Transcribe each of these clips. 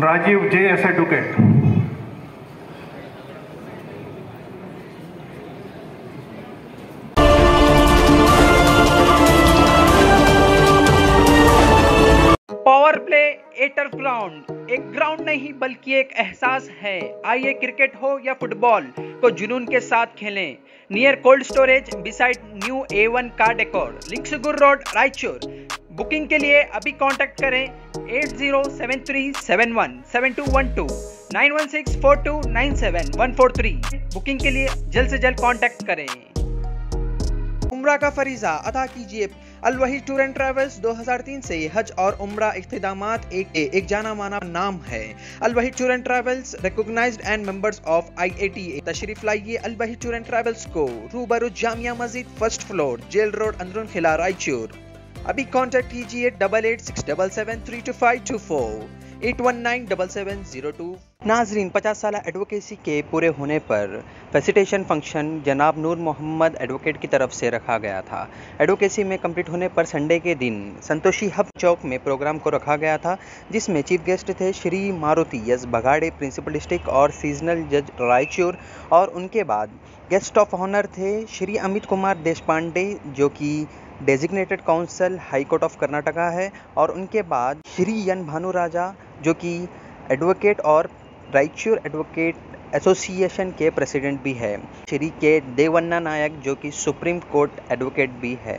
Rajiv J.S. Advocate. Power play a turf ground एक ground नहीं, बल्कि एक एहसास है आइए क्रिकेट हो या फुटबॉल को जुनून के साथ खेलें near cold storage beside new A one car decor Lingsugur road Raichur booking के लिए अभी कांटेक्ट करें at zero two two two booking के लिए जल्द से जल्द कांटेक्ट करें। उम्र का फरीजा अदा कीजिए। अल वही टूर एंड ट्रेवल्स 2003 से हज और उम्र इख्तिदामात एक एक जाना माना नाम है। Al Wahi tour and travels recognize and members of IAT तशरीफ़ लाइए अल वही टूर एंड ट्रेवल्स को। रूबरू Jamia Masjid, first floor, jail road, अंदरून खिला, रायचूर। अभी कांटेक्ट कीजिए double eight six double seven three two five two four eight one nine double seven zero two नाजरीन, पचास साल एडवोकेसी के पूरे होने पर फेसिटेशन फ़ंक्शन जनाब नूर मोहम्मद एडवोकेट की तरफ़ से रखा गया था। एडवोकेसी में कंप्लीट होने पर संडे के दिन संतोषी हब चौक में प्रोग्राम को रखा गया था, जिसमें चीफ गेस्ट थे Shri Maruti S Bagade principal district और सीजनल जज रायचूर, और उनके बाद गेस्ट ऑफ़ ऑनर थे श्री अमित कुमार देश पांडे जो कि designated counsel high court of Karnataka है और उनके बाद श्री एन भानु राजा, जो कि एडवोकेट और रायचूर एडवोकेट एसोसिएशन के प्रेसिडेंट भी है। श्री के देवन्ना नायक, जो कि सुप्रीम कोर्ट एडवोकेट भी है।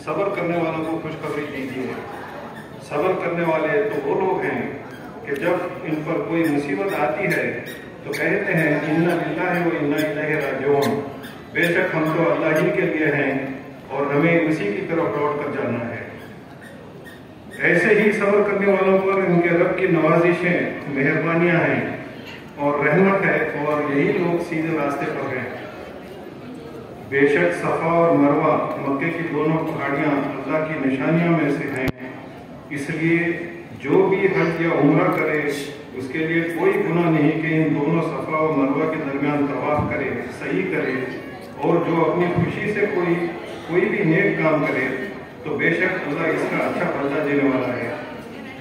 सब्र करने वालों को खुशखबरी दीजिए सबर करने वाले तो वो लोग हैं कि जब इन पर कोई मुसीबत आती है तो कहते हैं, इन्ना लिल्लाहि व इन्ना इलैहि राजिऊन। बेशक हम तो अल्लाह ही के लिए हैं और हमें उसी की तरफ़ लौट कर जाना है। ऐसे ही सबर करने वालों पर उनके रब की नवाजिशें, मेहरबानियाँ हैं और रहमत है और यही लोग सीधे रास्ते पर हैं। बेशक सफ़ा और मरवा मक्के की दोनों पहाड़ियाँ अल्लाह की निशानियों में से हैं। इसलिए जो भी हज या उम्र करे, उसके लिए कोई गुना नहीं कि इन दोनों सफ़ा और मरवा के दरमियान तवाफ करे, सही करे। और जो अपनी खुशी से कोई कोई भी नेक काम करे तो बेशक अल्लाह इसका अच्छा फलदा देने वाला है।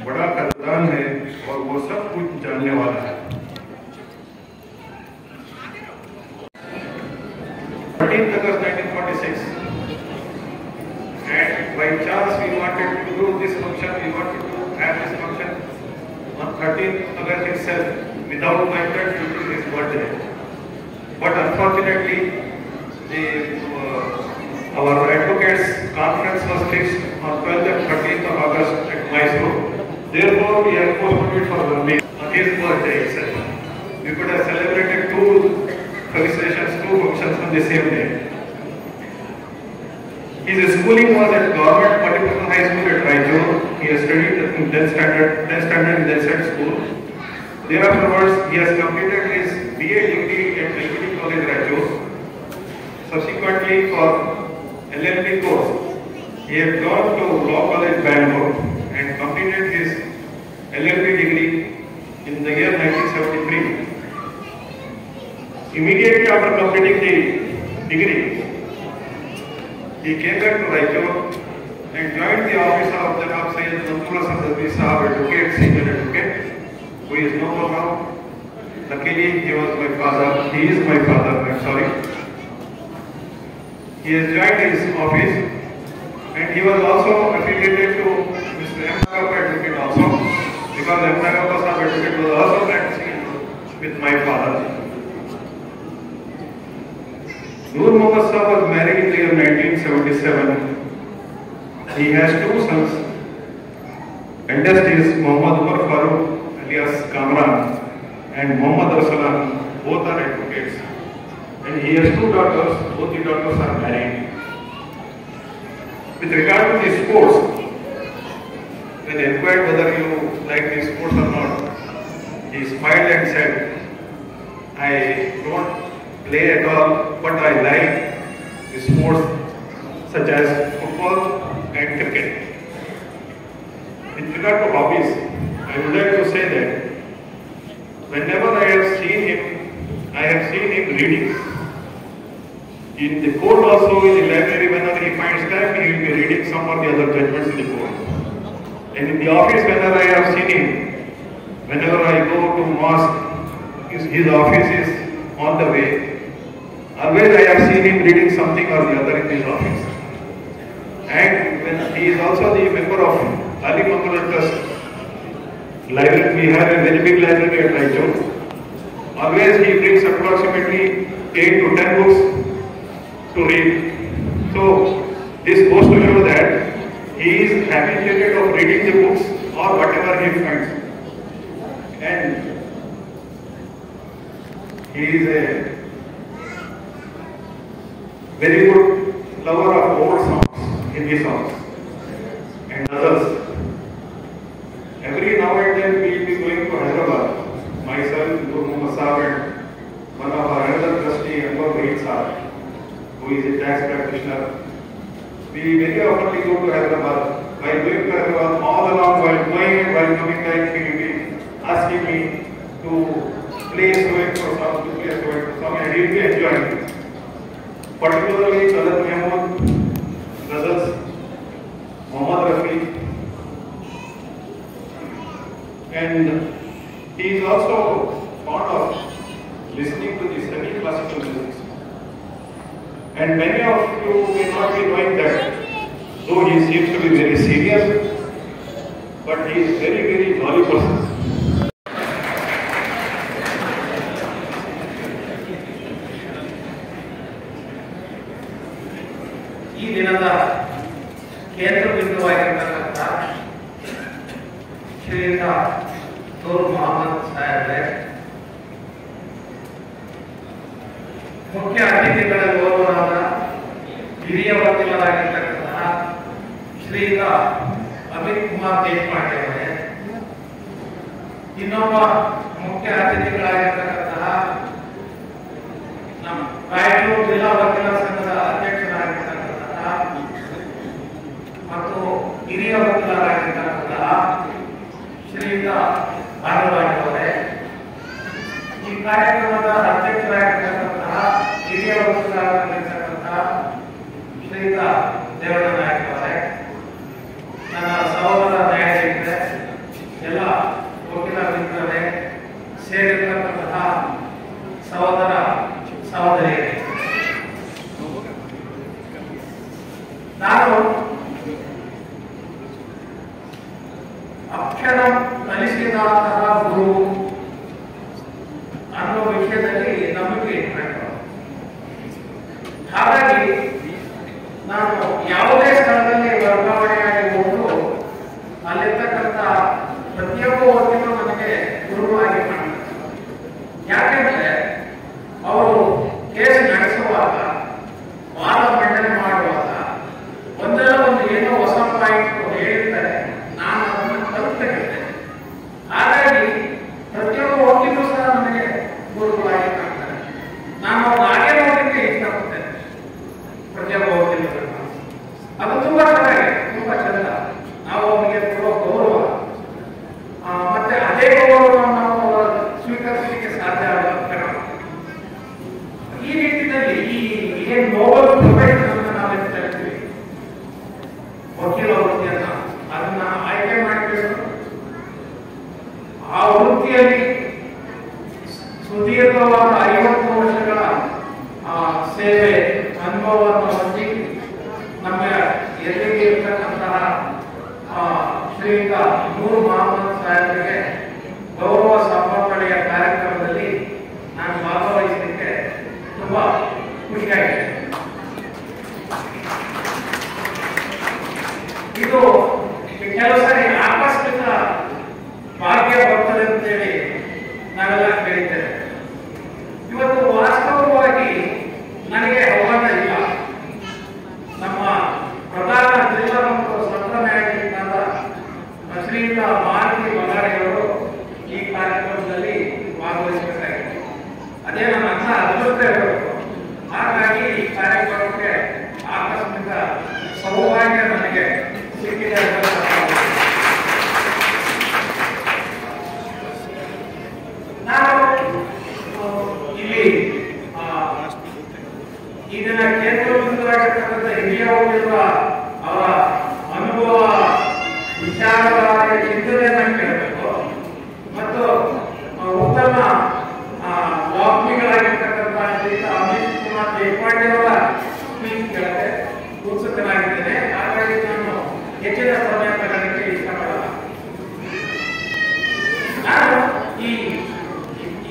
बड़ा कदरान है और वो सब कुछ जानने वाला है। 13th August 1946 and by chance we wanted to do this function, we wanted to have this function on 13th August itself. without my friend due to his birthday. But unfortunately, the, uh, our advocates conference was fixed on 12th and 13th of August at Mysore. Therefore, we have postponed it for one week on his birthday itself. We could have celebrated two felicitations, two functions on the same day. His schooling was at Government Multiple High School at Raichur. He has studied in 10th standard, 10th standard in Delset School. Thereafterwards, he has completed his BA degree at LPD College Raichur. Subsequently, for LLB course, he had gone to Law College Bangalore and completed his LLB degree in the year 1973. Immediately after completing the degree, he came back to Raichur and joined the office of Janab Sayyid Mansoor Sadhvi Sahab, advocate, senior advocate, who is no more now. Luckily, he was my father. He is my father, I'm sorry. He has joined his office and he was also affiliated to Mr. M. Advocate also because M. Nagappa Sahab advocate was also practicing with my father. Noor Muhammad was married in the year 1977. He has two sons. Eldest is Muhammad Umar Farooq alias Kamran and Muhammad Arsalan. Both are advocates. And he has two daughters. Both the daughters are married. With regard to the sports, when inquired whether you like the sports or not, he smiled and said, I don't play at all, but I like sports such as football and cricket. With regard to hobbies, I would like to say that whenever I have seen him, I have seen him reading. In the court also, in the library, whenever he finds time, he will be reading some or the other judgments in the court. And in the office, whenever I have seen him, whenever I go to mosque, his office is on the way. Uh, Always I have seen him reading something or the other in his office. And when he is also the member of Ali Mangala Trust library, we have a very big library at Raichur. Always he brings approximately 8 to 10 books to read. So this goes to show that he is habituated of reading the books or whatever he finds. And he is a very good lover of old songs, Hindi songs, and others. Every now and then we will be going to Hyderabad. Myself, Nur Muhammad Saab, and one of our another trustee, Bahid Saab, who is a tax practitioner. We very often go to Hyderabad. While going to Hyderabad, all along while going and while coming back, he will be asking me to play so and so song, to play so and so song, and he will be enjoying it. Particularly Talat Mahmood, Ghazals, Muhammad Rafi, and he is also fond of listening to the semi-classical music. And many of you may not be knowing that, though he seems to be very serious, but he is very, very jolly person. Devanna Nayak ಅವರೇ ನನ್ನ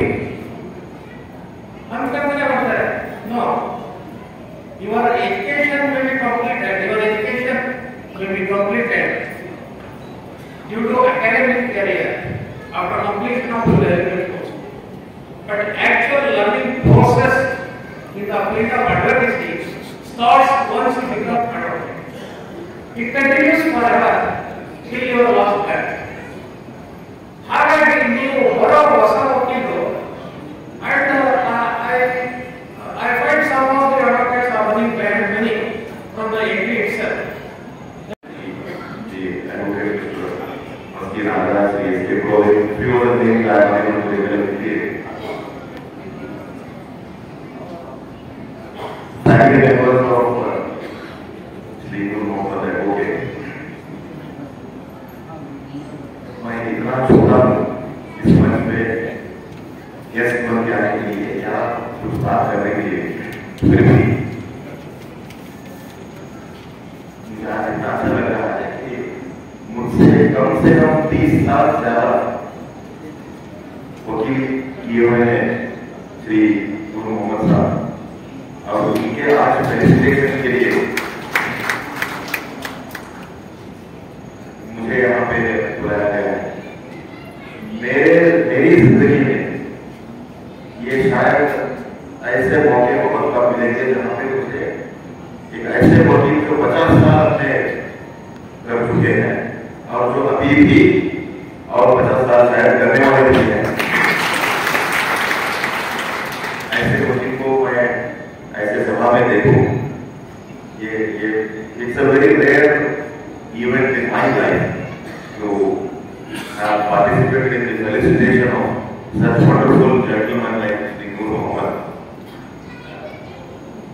you. No. Your education may be completed. Your education may be completed due to academic career after completion of the graduate course. But actual learning process in the field of advocacy starts once you become adult. It continues forever till your last छोटा इस के लिए या करने के लिए फिर भी इतना लग रहा है कि मुझसे कम से कम तीस साल ज़्यादा वकील किए हुए हैं। Life to have participated in the felicitation of such wonderful gentlemen like Sri Nur Mohammed.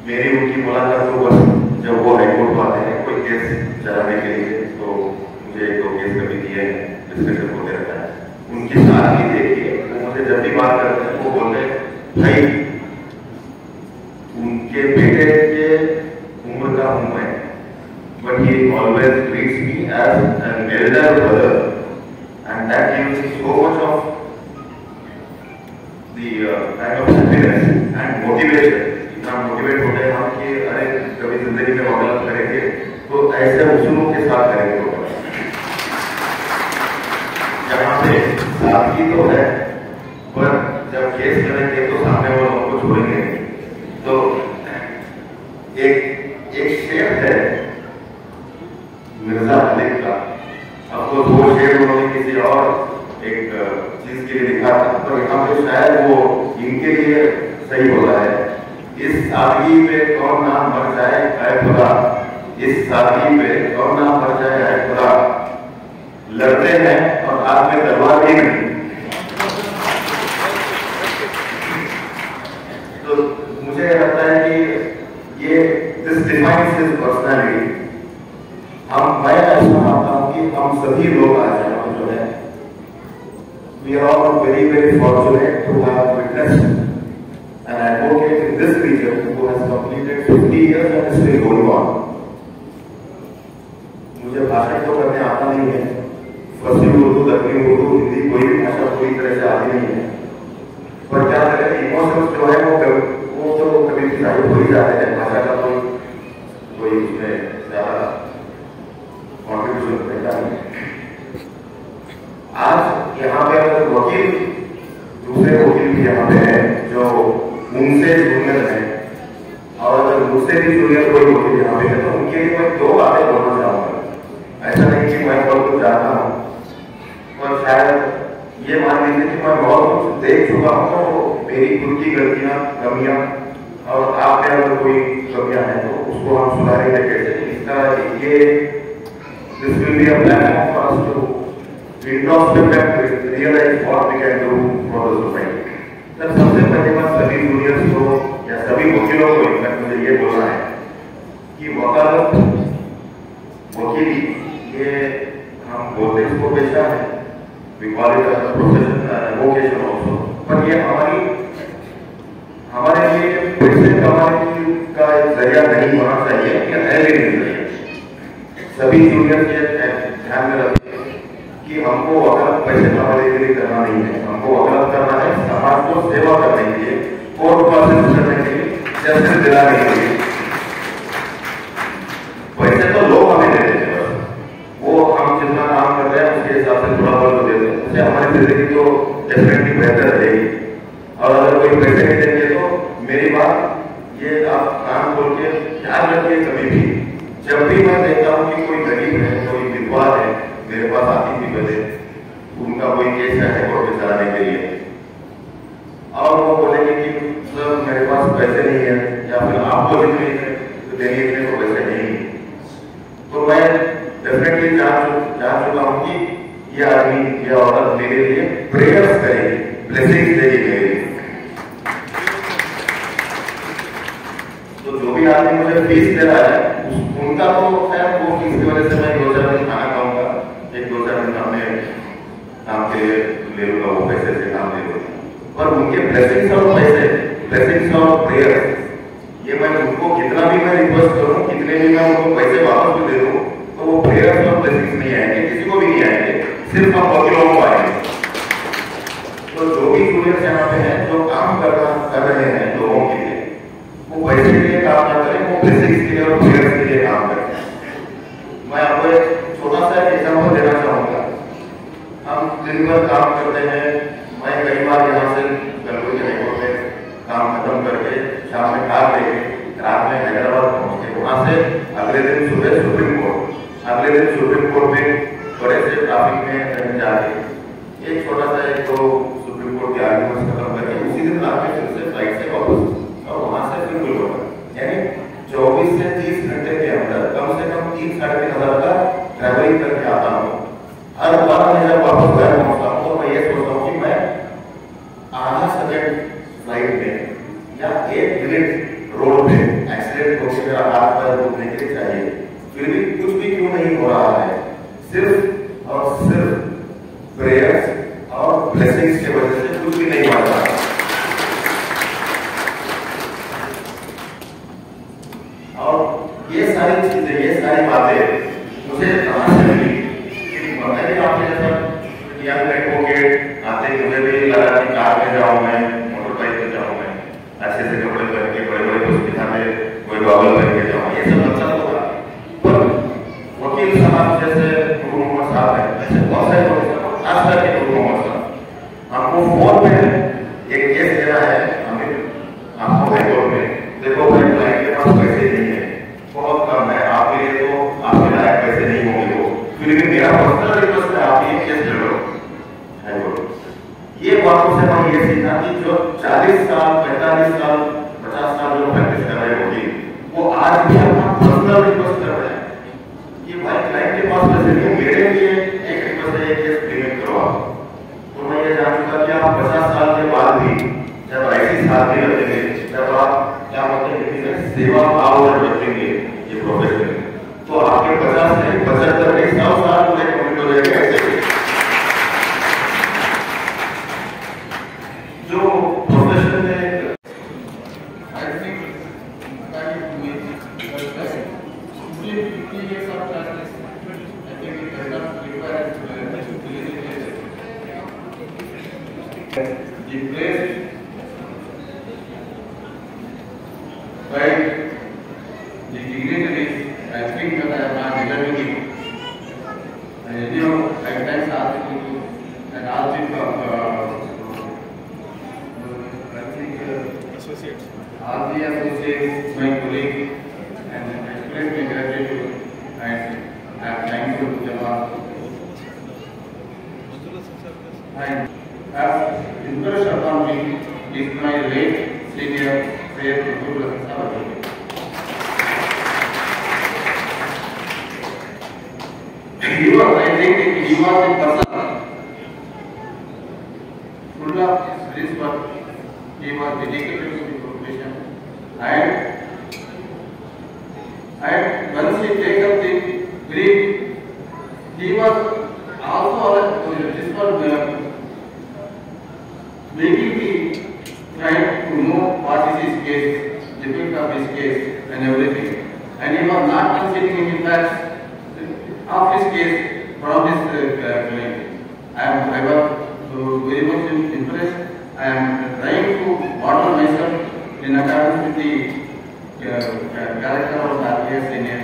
मेरी उनकी मुलाकात तो बस जब वो हाईकोर्ट आते हैं, कोई केस चलाने के लिए तो मुझे एक दो केस कभी दिए हैं डिस्कशन होते रहता है उनकी सादगी देखिए वो मुझे जब भी बात करते हैं, वो बोलते हैं, भाई उनके बेटे के उम्र का हूँ मैं but he always treats me as an elder brother and that gives me so much of the uh, kind of happiness and motivation. इतना मोटिवेट होते हैं हम कि अरे कभी ज़िंदगी में वकालत करेंगे तो ऐसे उसूलों के साथ करेंगे वकालत जहाँ पे सादगी तो है पर जब केस करेंगे तो सामने वालों को छोड़ेंगे। तो एक एक शेर है मिर्ज़ा मलिक का। तो दो शेर उन्होंने किसी और एक चीज़ के लिए लिखा था। पर यहाँ पे शायद वो इनके लिए सही होता है। इस सादगी पे कौन ना मर जाए, है खुदा? इस सादगी पे कौन ना मर जाए, है खुदा? लड़ते हैं और हाथ में तलवार भी नहीं। तो मुझे लगता है कि ये दिस डिफाइंस हिज पर्सनालिटी हम मैं हम सभी लोग आज यहाँ जो है we are all very very fortunate to have witnessed an advocate in this region who has completed 50 years and is still going on. मुझे भाषण तो करने आता नहीं है। फसी उर्दू दक्षिणी उर्दू, हिंदी कोई भी भाषा पूरी तरह से आती नहीं है। पर क्या करें इमोशंस जो है वो वो तो कभी चालू हो ही जाते हैं भाषा का तो कोई उसमें ज़्यादा कॉन्ट्रीब्यूशन रहता नहीं आज यहाँ पे अगर वकील दूसरे वकील भी यहाँ पे हैं जो उनसे जूनियर हैं और अगर मुझसे भी जूनियर कोई वकील यहाँ पे है तो उनके लिए मैं दो बातें बोलना चाहूँगा ऐसा नहीं कि मैं बहुत कुछ जानता हूँ और शायद ये मान लीजिए कि मैं बहुत कुछ देख चुका हूँ तो मेरी खुद की गलतियाँ कमियाँ और आप में अगर कोई कमियाँ हैं तो उसको हम सुधारेंगे कैसे इसका ये this will be a platform for us to introspect and realise what we can do for the society sir सबसे पहले बात सभी जूनियर्स को या सभी वकीलों को इनफैक्ट मुझे ये बोलना है कि वकालत वकीली ये हम बोलते हैं इसको पेशा है we call it as profession vocation also पर ये हमारी हमारे लिए पैसे का ज़रिया नहीं होना चाहिए या है भी नहीं चाहिए सभी जूनियर के ध्यान में रखें कि हमको वकालत पैसे कमाने के लिए करना नहीं है हमको वकालत करना है समाज को सेवा करने के लिए कोर्ट प्रोसेस करने के लिए जस्टिस दिलाने के लिए पैसे तो लोग हमें देते हैं वो हम जितना काम कर रहे हैं, उसके हिसाब से थोड़ा बहुत तो देते हैं हमारी ज़िंदगी तो डेफिनेटली बेहतर रहेगी और अगर कोई पैसे नहीं देंगे तो मेरी बात ये आप कान खोल के ध्यान रखिए कभी भी जब भी मैं देखता हूँ कि कोई गरीब है कोई विधवा है मेरे पास आती थी पहले उनका कोई केस है हाईकोर्ट में चलाने के लिए और वो बोलेंगे कि सर मेरे पास पैसे नहीं है या फिर आपको जितने देने इतने को पैसे नहीं है तो मैं डेफिनेटली जान जान चुका हूँ कि ये आदमी ये औरत मेरे लिए प्रेयर्स तो जो भी मुझे फ़ीस दे रहा है, उनका तो खैर वो फ़ीस की वजह से मैं दो दिन खाना खाऊँगा, एक दो दिन अपने काम के ले लूँगा, वो पैसे से काम ले लूँगा। पर उनके ब्लेसिंग्स और पैसे ब्लेसिंग्स और प्रेयर ये मैं उनको कितना भी मैं रिक्वेस्ट करूँ, कितने भी मैं उनको पैसे वापस दे दूँ तो वो और ब्लेसिंग्स नहीं आएँगे, किसी को भी नहीं आएँगे, सिर्फ़ हम वकीलों को आएँगे। जो यहाँ पे हैं, जो काम कर कर रहे हैं लोगों के लिए। वो पैसे के लिए काम ना करें, वो ब्लेसिंग्स के लिए और प्रेयर्स के लिए काम करें। मैं आपको एक छोटा सा एग्ज़ाम्पल देना चाहूँगा। हम दिन भर काम करते हैं, मैं कई बार यहाँ से गलगुल के हाईकोर्ट में काम खत्म करके, शाम में कार लेके, रात में हैदराबाद पहुँचे वहाँ से अगले दिन सुबह सुप्रीम कोर्ट, अगले दिन सुप्रीम कोर्ट में बड़े से ट्रैफ़िक में जाके, एक छोटा सा एक तो सुप्रीम कोर्ट के आर्ग्यूमेंट्स खत्म करके उसी दिन रात में फिर से फ़्लाइट से वापस और वहाँ से फिर गुलबर्गा यानी चौबीस से तीस घंटे के अंदर कम से कम तीन साढ़े तीन हज़ार का ट्रेवलिंग करके आता हूँ हर बार मैं जब वापस घर पहुँचता हूँ तो मैं ये सोचता हूँ कि मैं आधा सेकेंड फ़्लाइट में या एक मिनट रोड पे एक्सीडेंट होकर मेरा हाथ पैर रुकने के लिए चाहिए फिर भी कुछ भी क्यों नहीं हो रहा है सिर्फ़ और सिर्फ़ प्रेयर्स और ब्लेसिंग्स की वजह से कुछ भी नहीं बढ़ रहा और ये सारी चीज़ें ये सारी बातें मुझे कहाँ से मिली कि मैंने आपके जैसा यंग एडवोकेट आते ही मुझे भी लगा कि कार में जाऊँ मैं मोटर बाइक पे जाऊँ मैं अच्छे से कपड़े पहन के बड़े बड़े पुस्तिका में कोई गॉगल पहन के जाऊँ ये सब अच्छा होगा पर वकील साहब जैसे गुरु मोहम्मद साहब है ऐसे बहुत सारे लोग हैं, खास करके गुरु मोहम्मद साहब हमको फ़ोन पे एक केस देना है हमें आपको हाईकोर्ट में। देखो भाई क्लाइंट के पास पैसे नहीं है। बहुत कम है। आपके लिए तो आपके लायक पैसे नहीं होंगे वो। फिर भी मेरा पर्सनल रिक्वेस्ट है, आप ये केस लड़ो हाईकोर्ट ये बातों से हम ये सीखा कि जो 40 साल 45 साल 50 साल जो प्रैक्टिस कर रहे होगी वो आज भी अपना पर्सनल रिक्वेस्ट कर रहे हैं कि भाई क्लाइंट के पास पैसे नहीं मेरे लिए एक है ये केस पेमेंट करो। तो मैं ये जान चुका कि आप 50 साल के बाद भी, जब ऐसी साथी रखेंगे जब आप क्या बोलते हैं सेवा भाव रखेंगे ये प्रोफेशन तो आपके पचास से पचहत्तर में सौ साल पूरे कमिट हो जाएँगे। de preço he take the brief, he was also uh, uh, making the client to know what is his case, the depth of his case and everything. And he was not considering in fact of his case from his uh. I am I was uh, very much impressed. I am trying to model myself in accordance with the uh, uh, character of the RPS senior.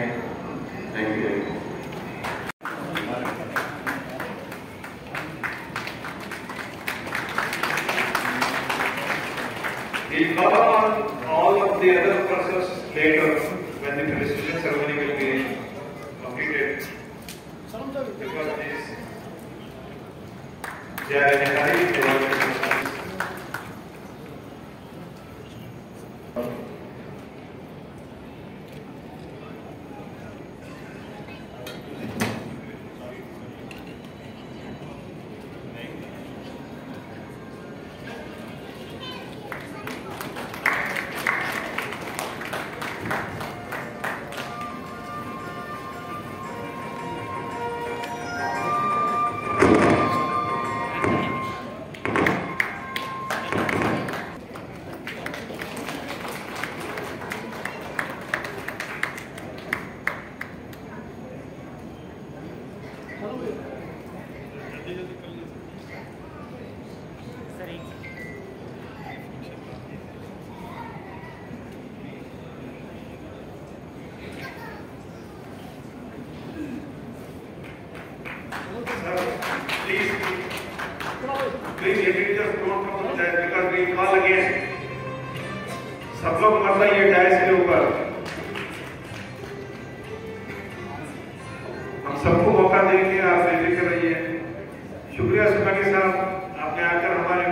सब लोग मत आइए dash के ऊपर। हम सबको मौका देंगे, आप लेकर रहिए शुक्रिया सुखानी साहब, आपने आकर हमारे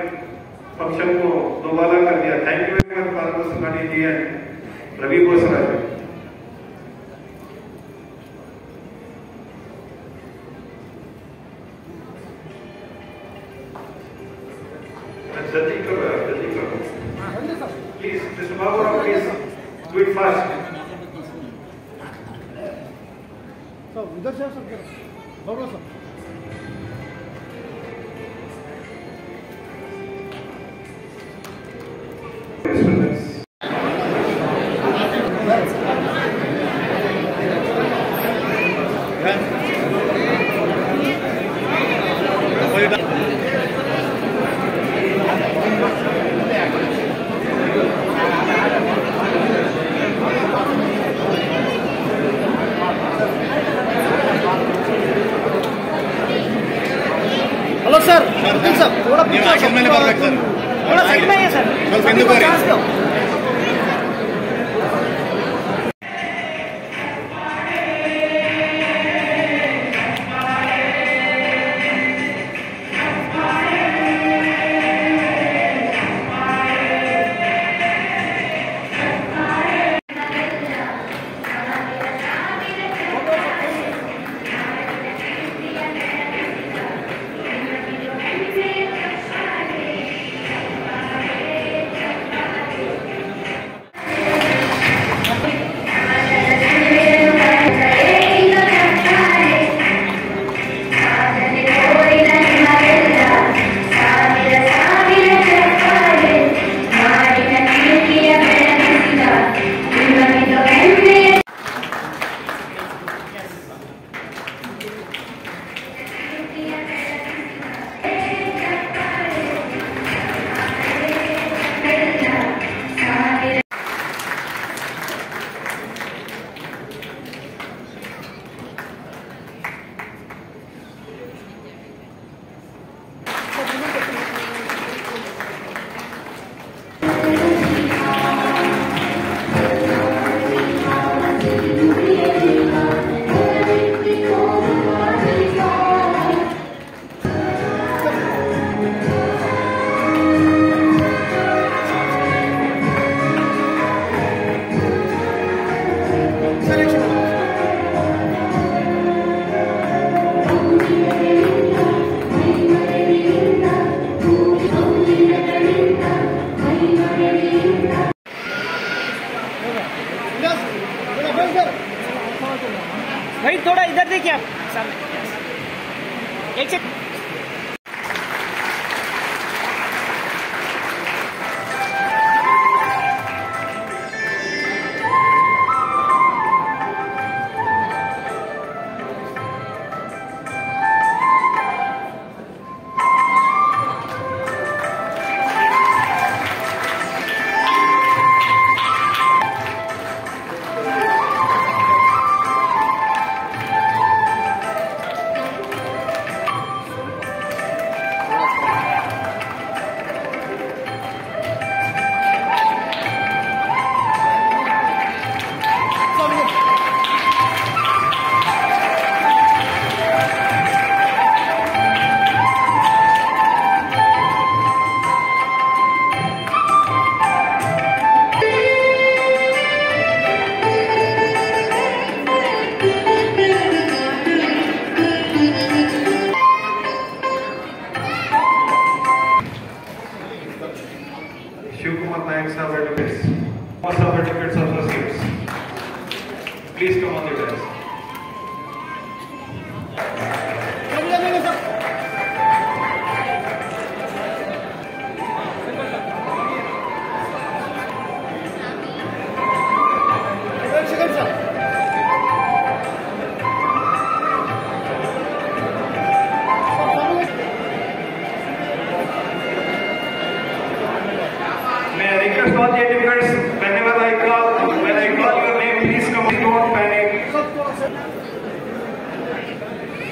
फ़ंक्शन को दोबारा कर दिया। Thank you very much father Sukhani ji and Ravi Bosra ji थोड़ा साइड में आइए sir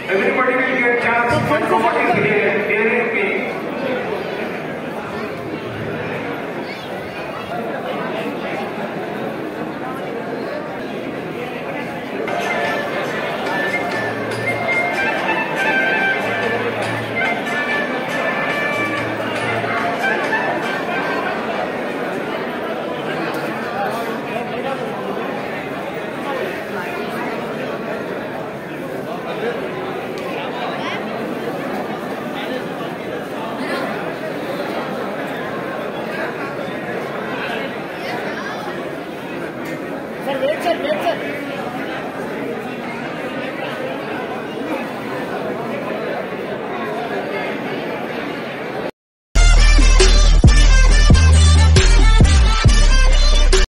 Everybody will get a chance to come out